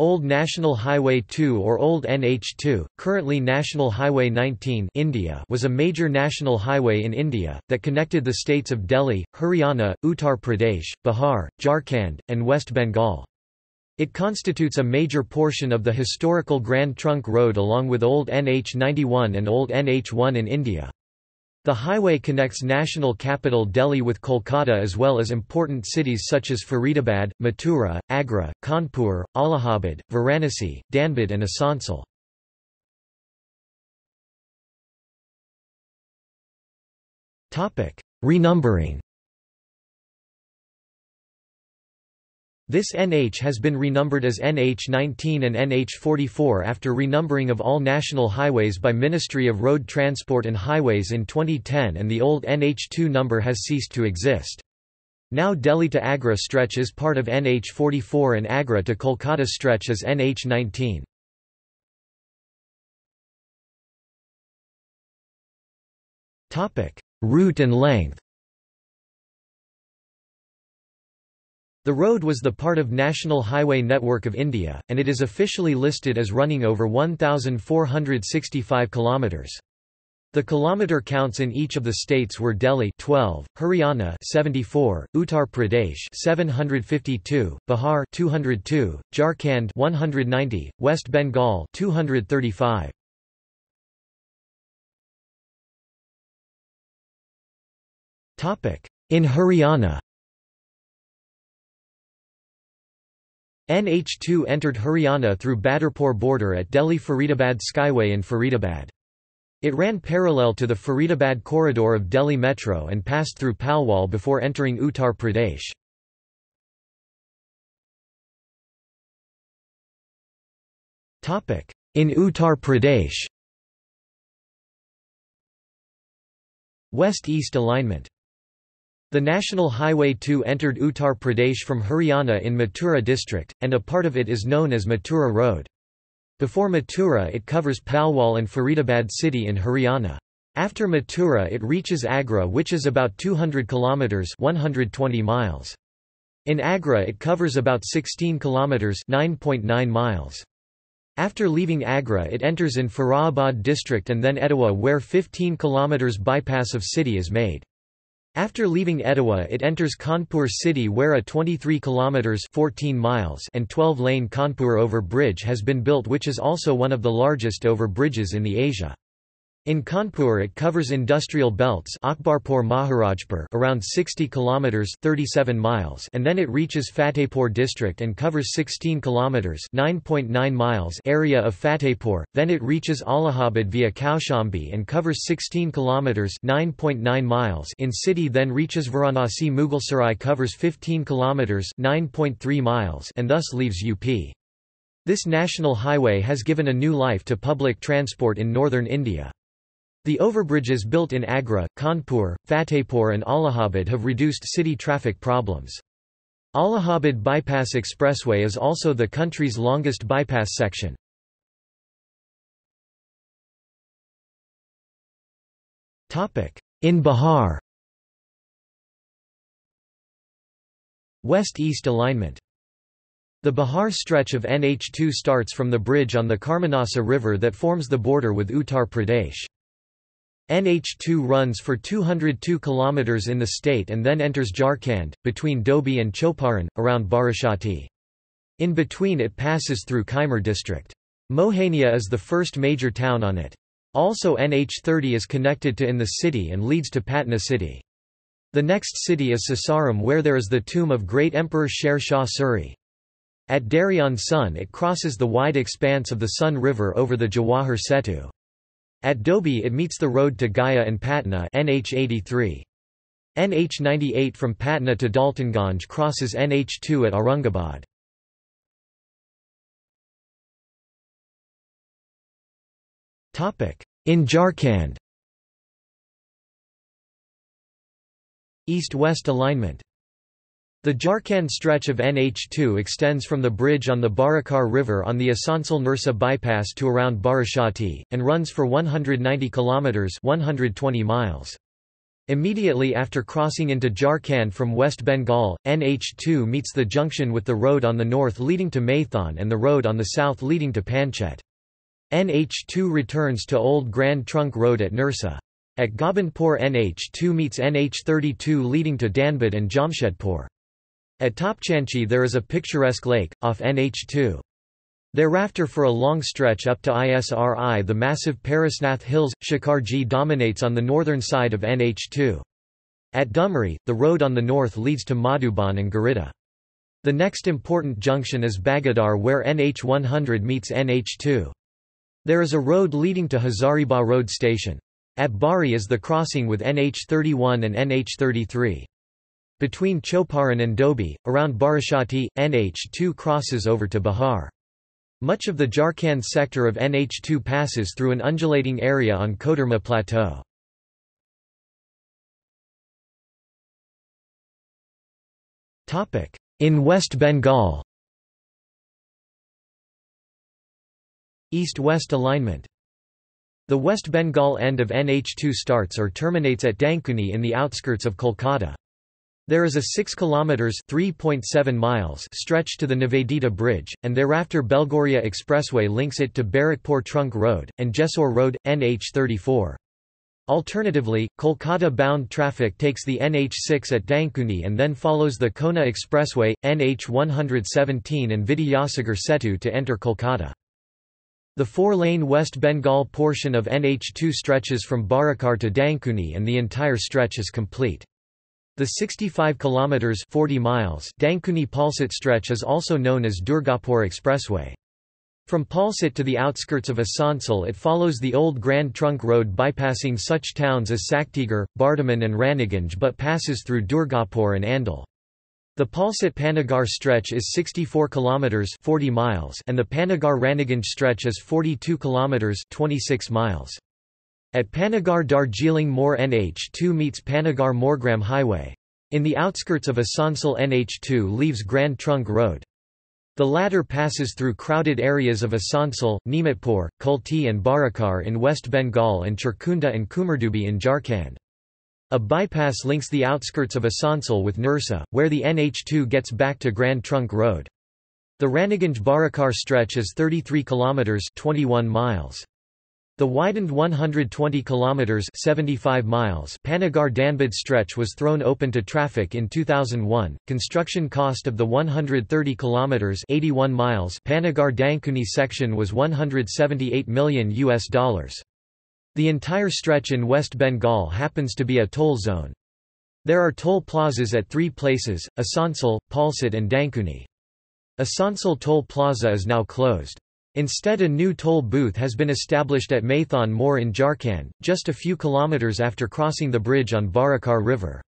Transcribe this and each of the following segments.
Old National Highway 2 or Old NH2, currently National Highway 19 India was a major national highway in India, that connected the states of Delhi, Haryana, Uttar Pradesh, Bihar, Jharkhand, and West Bengal. It constitutes a major portion of the historical Grand Trunk Road along with Old NH91 and Old NH1 in India. The highway connects national capital Delhi with Kolkata as well as important cities such as Faridabad, Mathura, Agra, Kanpur, Allahabad, Varanasi, Dhanbad and Asansol. Renumbering This NH has been renumbered as NH19 and NH44 after renumbering of all national highways by Ministry of Road Transport and Highways in 2010 and the old NH2 number has ceased to exist. Now Delhi to Agra stretch is part of NH44 and Agra to Kolkata stretch is NH19. Route and length The road was the part of National Highway Network of India, and it is officially listed as running over 1,465 kilometres. The kilometre counts in each of the states were Delhi 12, Haryana 74, Uttar Pradesh 752, Bihar 202, Jharkhand 190, West Bengal 235. Topic: In Haryana NH2 entered Haryana through Badarpur border at Delhi-Faridabad Skyway in Faridabad. It ran parallel to the Faridabad corridor of Delhi Metro and passed through Palwal before entering Uttar Pradesh. In Uttar Pradesh West-east alignment the National Highway 2 entered Uttar Pradesh from Haryana in Mathura district, and a part of it is known as Mathura Road. Before Mathura it covers Palwal and Faridabad city in Haryana. After Mathura it reaches Agra which is about 200 kilometers 120 miles. In Agra it covers about 16 kilometers 9.9 miles. After leaving Agra it enters in Firozabad district and then Etawah where 15 kilometers bypass of city is made. After leaving Etawah it enters Kanpur city where a 23 km 14 miles and 12-lane Kanpur over bridge has been built which is also one of the largest over bridges in the Asia. In Kanpur it covers industrial belts Akbarpur Maharajpur around 60 kilometers 37 miles and then it reaches Fatehpur district and covers 16 kilometers 9.9 miles area of Fatehpur then it reaches Allahabad via Kaushambi and covers 16 kilometers 9.9 miles in city then reaches Varanasi Mughalsarai covers 15 kilometers 9.3 miles and thus leaves UP. This national highway has given a new life to public transport in northern India. The overbridges built in Agra, Kanpur, Fatehpur and Allahabad have reduced city traffic problems. Allahabad Bypass Expressway is also the country's longest bypass section. In Bihar West-east alignment the Bihar stretch of NH2 starts from the bridge on the Karmanasa River that forms the border with Uttar Pradesh. NH2 runs for 202 km in the state and then enters Jharkhand, between Dobi and Chauparan, around Barashati. In between it passes through Kaimur district. Mohania is the first major town on it. Also NH30 is connected to in the city and leads to Patna city. The next city is Sasaram where there is the tomb of great Emperor Sher Shah Suri. At Dehri-on-Sone it crosses the wide expanse of the Sun River over the Jawahar Setu. At Dobi it meets the road to Gaya and Patna NH 83. NH 98 from Patna to Daltonganj crosses NH 2 at Aurangabad. In Jharkhand East-west alignment the Jharkhand stretch of NH2 extends from the bridge on the Barakar River on the Asansol Nirsa bypass to around Barashati, and runs for 190 km 120 miles. Immediately after crossing into Jharkhand from West Bengal, NH2 meets the junction with the road on the north leading to Maithon and the road on the south leading to Panchet. NH2 returns to Old Grand Trunk Road at Nirsa. At Gobindpur NH2 meets NH32 leading to Dhanbad and Jamshedpur. At Topchanchi there is a picturesque lake, off NH2. Thereafter for a long stretch up to ISRI the massive Parasnath Hills, Shikharji dominates on the northern side of NH2. At Dumri, the road on the north leads to Madhuban and Giridih. The next important junction is Bagodar where NH100 meets NH2. There is a road leading to Hazaribagh Road Station. At Bari is the crossing with NH31 and NH33. Between Chauparan and Dobi, around Barashati, NH2 crosses over to Bihar. Much of the Jharkhand sector of NH2 passes through an undulating area on Koderma Plateau. In West Bengal East-west alignment The West Bengal end of NH2 starts or terminates at Dankuni in the outskirts of Kolkata. There is a 6 kilometers (3.7 miles) stretch to the Nivedita Bridge, and thereafter Belghoria Expressway links it to Barrackpur Trunk Road and Jessore Road NH34. Alternatively, Kolkata-bound traffic takes the NH6 at Dankuni and then follows the Kona Expressway, NH117 and Vidyasagar Setu to enter Kolkata. The four-lane West Bengal portion of NH2 stretches from Barakar to Dankuni and the entire stretch is complete. The 65 kilometers 40 miles Dankuni Palsit stretch is also known as Durgapur Expressway. From Palsit to the outskirts of Asansol it follows the old Grand Trunk Road bypassing such towns as Saktigarh, Bardhaman and Raniganj but passes through Durgapur and Andal. The Palsit-Panagarh stretch is 64 kilometers 40 miles and the Panagarh-Raniganj stretch is 42 kilometers 26 miles. At Panagarh Darjeeling Moor NH2 meets Panagarh Morgram Highway. In the outskirts of Asansol NH2 leaves Grand Trunk Road. The latter passes through crowded areas of Asansol, Nimitpur, Kulti and Barakar in West Bengal and Churkunda and Kumardubi in Jharkhand. A bypass links the outskirts of Asansol with Nirsa, where the NH2 gets back to Grand Trunk Road. The Raniganj Barakar stretch is 33 kilometers 21 miles. The widened 120 kilometers 75 miles Panagarh Dhanbad stretch was thrown open to traffic in 2001. Construction cost of the 130 kilometers 81 miles Panagarh Dankuni section was 178 million US dollars. The entire stretch in West Bengal happens to be a toll zone. There are toll plazas at three places, Asansol, Palsit and Dankuni. Asansol Toll Plaza is now closed. Instead a new toll booth has been established at Maithon Moor in Jharkhand, just a few kilometers after crossing the bridge on Barakar River.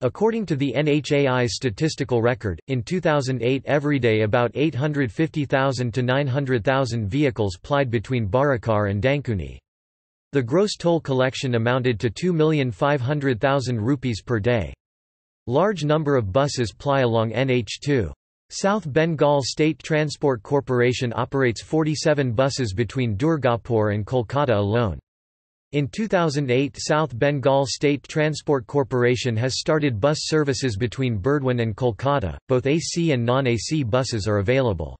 According to the NHAI's statistical record, in 2008 everyday about 850,000 to 900,000 vehicles plied between Barakar and Dankuni. The gross toll collection amounted to 2,500,000 rupees per day. Large number of buses ply along NH2. South Bengal State Transport Corporation operates 47 buses between Durgapur and Kolkata alone. In 2008 South Bengal State Transport Corporation has started bus services between Burdwan and Kolkata, both AC and non-AC buses are available.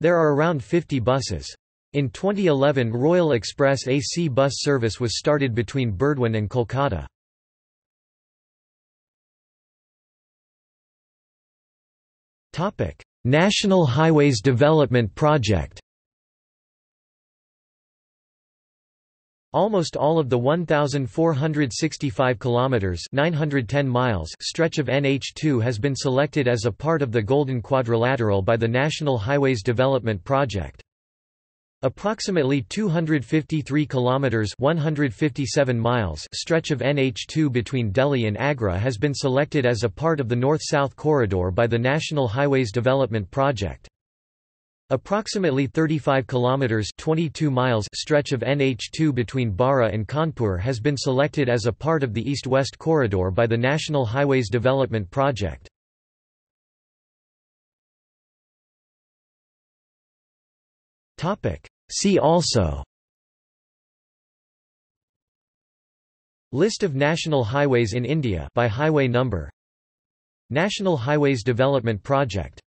There are around 50 buses. In 2011 Royal Express AC bus service was started between Burdwan and Kolkata. Topic: National Highways Development Project. Almost all of the 1465 kilometers 910 miles stretch of NH2 has been selected as a part of the Golden Quadrilateral by the National Highways Development Project. Approximately 253 kilometers 157 miles stretch of NH2 between Delhi and Agra has been selected as a part of the north-south corridor by the National Highways Development Project. Approximately 35 kilometers 22 miles stretch of NH2 between Bara and Kanpur has been selected as a part of the east-west corridor by the National Highways Development Project. Topic See also. List of national highways in India by highway number. National Highways Development Project